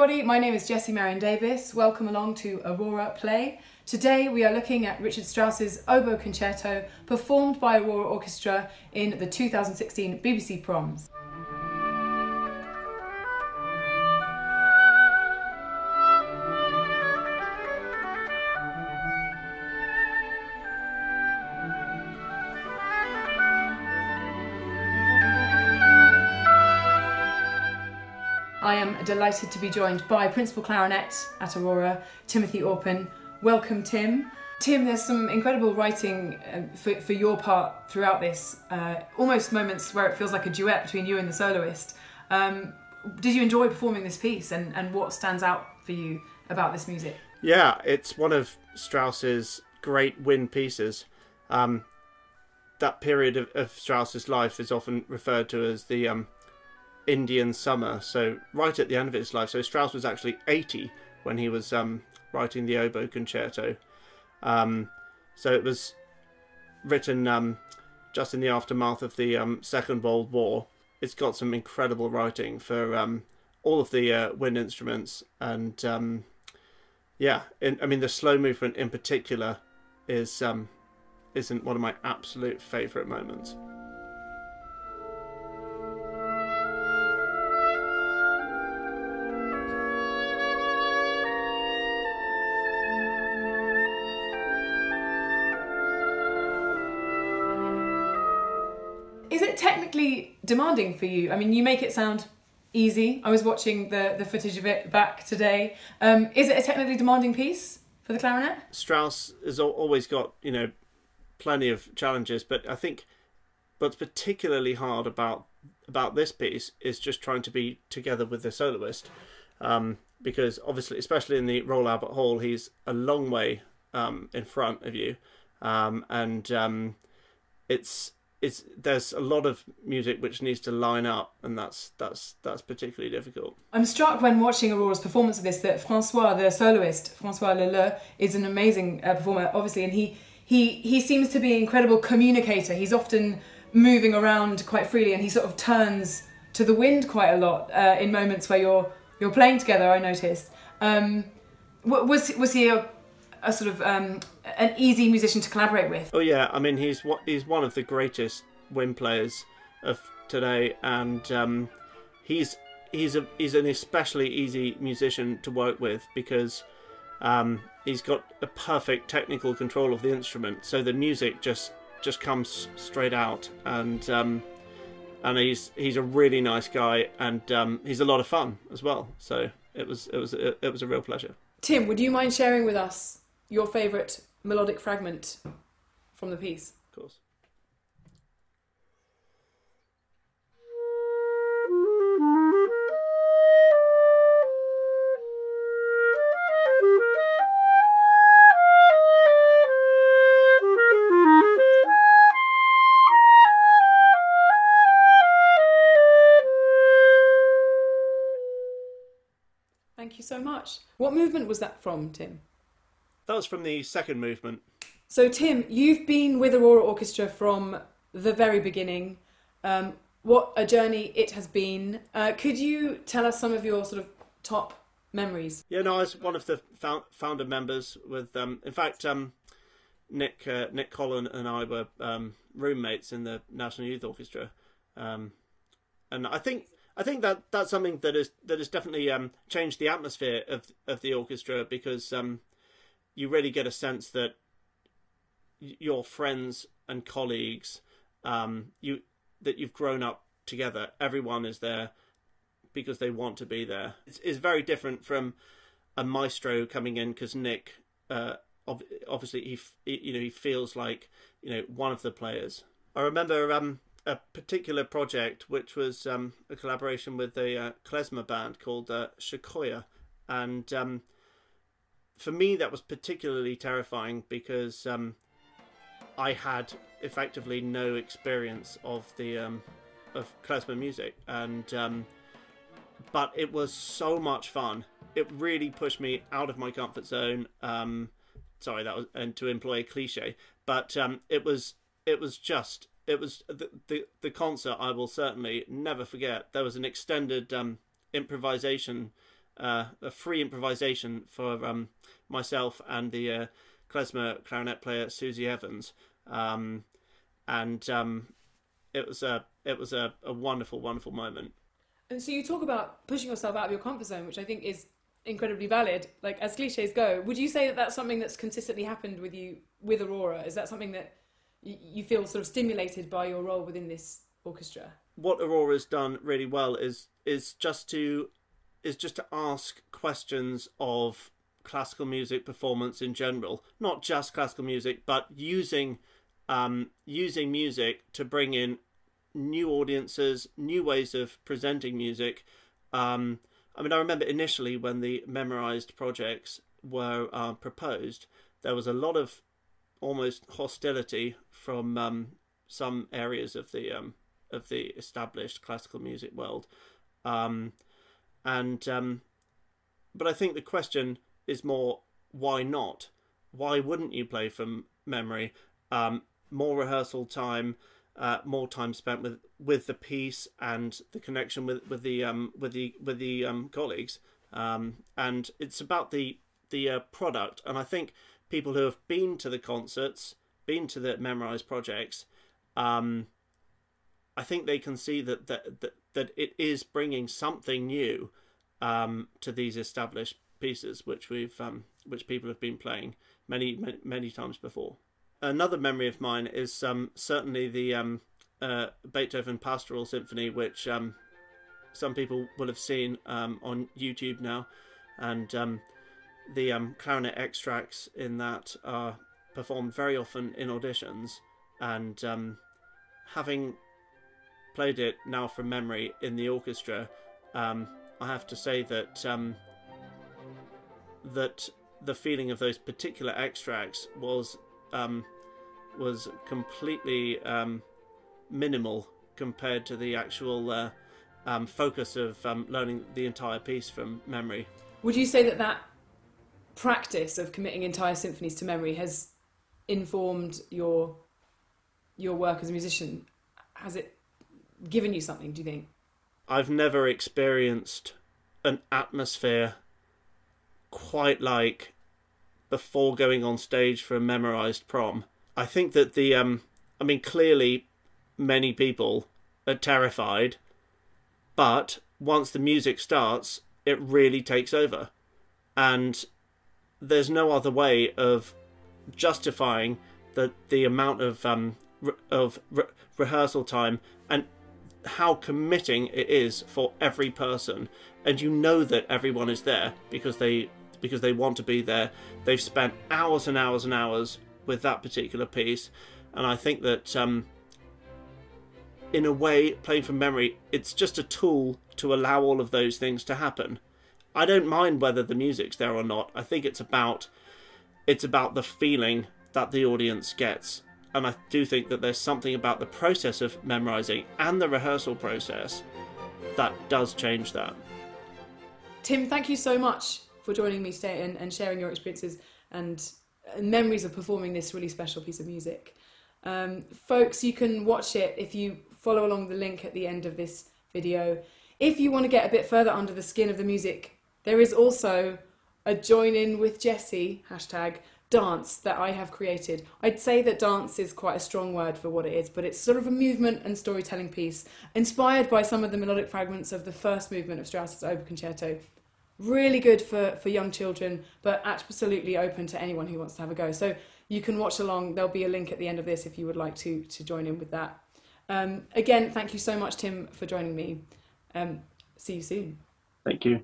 everybody, my name is Jessie Maryon Davies. Welcome along to Aurora Play. Today we are looking at Richard Strauss's Oboe Concerto performed by Aurora Orchestra in the 2016 BBC Proms. Delighted to be joined by Principal Clarinet at Aurora, Timothy Orpen. Welcome, Tim. Tim, there's some incredible writing um, for, for your part throughout this, uh, almost moments where it feels like a duet between you and the soloist. Um, did you enjoy performing this piece and, and what stands out for you about this music? Yeah, it's one of Strauss's great wind pieces. Um, that period of, of, Strauss's life is often referred to as the um, Indian summer. So right at the end of his life. So Strauss was actually 80 when he was um, writing the oboe concerto. Um, so it was written um, just in the aftermath of the um, Second World War. It's got some incredible writing for um, all of the uh, wind instruments, and um, yeah, in, I mean the slow movement in particular is isn't one of my absolute favourite moments. Demanding for you? I mean, you make it sound easy. I was watching the, the footage of it back today. Um, is it a technically demanding piece for the clarinet? Strauss has always got, you know, plenty of challenges, but I think what's particularly hard about about this piece is just trying to be together with the soloist. Um, because obviously, especially in the Royal Albert Hall, he's a long way um, in front of you. Um, and um, it's it's there's a lot of music which needs to line up, and that's that's that's particularly difficult. I'm struck when watching Aurora's performance of this that Francois, the soloist, François Leleux is an amazing uh, performer, obviously, and he he he seems to be an incredible communicator. He's often moving around quite freely, and he sort of turns to the wind quite a lot uh, in moments where you're you're playing together. I noticed. Um, was was he a a sort of um, an easy musician to collaborate with. Oh yeah, I mean he's what he's one of the greatest wind players of today, and um, he's he's a he's an especially easy musician to work with because um, he's got a perfect technical control of the instrument, so the music just just comes straight out, and um, and he's he's a really nice guy, and um, he's a lot of fun as well. So it was it was it, it was a real pleasure. Tim, would you mind sharing with us your favourite melodic fragment from the piece? Of course. Thank you so much. What movement was that from, Tim? That was from the second movement. So, Tim, you've been with Aurora Orchestra from the very beginning. Um, what a journey it has been. Uh, could you tell us some of your sort of top memories? Yeah, no, I was one of the founder members. With, um, in fact, um, Nick uh, Nick Collon and I were um, roommates in the National Youth Orchestra, um, and I think I think that that's something that is that has definitely um, changed the atmosphere of of the orchestra because um, you really get a sense that your friends and colleagues, um, you that you've grown up together. Everyone is there because they want to be there. It's, it's very different from a maestro coming in because Nick, uh, obviously, he, he you know he feels like you know one of the players. I remember um, a particular project which was um, a collaboration with a uh, klezmer band called uh, She'koyokh, and um, for me, that was particularly terrifying because um, I had effectively no experience of the um, of klezmer music, and um, but it was so much fun. It really pushed me out of my comfort zone. Um, sorry, that was and to employ a cliche, but um, it was it was just it was the, the the concert. I will certainly never forget. There was an extended um, improvisation uh, a free improvisation for um, myself and the uh, klezmer clarinet player Susie Evans, um, and um, it was a it was a, a wonderful wonderful moment. And so you talk about pushing yourself out of your comfort zone, which I think is incredibly valid. Like as cliches go, would you say that that's something that's consistently happened with you with Aurora? Is that something that you feel sort of stimulated by your role within this orchestra? What Aurora's done really well is is just to is just to ask questions of classical music performance in general, not just classical music, but using um, using music to bring in new audiences, new ways of presenting music. Um, I mean, I remember initially when the memorized projects were uh, proposed, there was a lot of almost hostility from um, some areas of the um, of the established classical music world, um, and um, but I think the question is more why not? Why wouldn't you play from memory? Um, more rehearsal time, uh, more time spent with with the piece and the connection with with the um, with the with the um, colleagues, um, and it's about the the uh, product. And I think people who have been to the concerts, been to the memorized projects, um, I think they can see that that that, that it is bringing something new um, to these established pieces which we've um, which people have been playing many many, many times before. Another memory of mine is um, certainly the um, uh, Beethoven Pastoral Symphony, which um, some people will have seen um, on YouTube now, and the clarinet extracts in that are performed very often in auditions, and having played it now from memory in the orchestra, I have to say that that the feeling of those particular extracts was um, was completely um, minimal compared to the actual uh, um, focus of um, learning the entire piece from memory. Would you say that that practice of committing entire symphonies to memory has informed your your work as a musician? Has it given you something? Do you think? I've never experienced an atmosphere quite like before going on stage for a memorized prom. I think that the um I mean clearly many people are terrified, but once the music starts, it really takes over. And there's no other way of justifying the the amount of um re- of re- rehearsal time and how committing it is for every person and you know that everyone is there because they because they want to be there. They've spent hours and hours and hours with that particular piece, and I think that um, in a way, playing from memory, it's just a tool to allow all of those things to happen. I don't mind whether the music's there or not. I think it's about it's about the feeling that the audience gets. And I do think that there's something about the process of memorizing and the rehearsal process that does change that. Tim, thank you so much for joining me today and, and sharing your experiences and, and, memories of performing this really special piece of music. Um, folks, you can watch it if you follow along the link at the end of this video. If you want to get a bit further under the skin of the music, there is also a join in with Jessie hashtag dance that I have created. I'd say that dance is quite a strong word for what it is, but it's sort of a movement and storytelling piece inspired by some of the melodic fragments of the first movement of Strauss's Oboe Concerto really good for, for young children, but absolutely open to anyone who wants to have a go. So you can watch along. There'll be a link at the end of this if you would like to to join in with that. Um, again, thank you so much, Tim, for joining me. Um, see you soon. Thank you.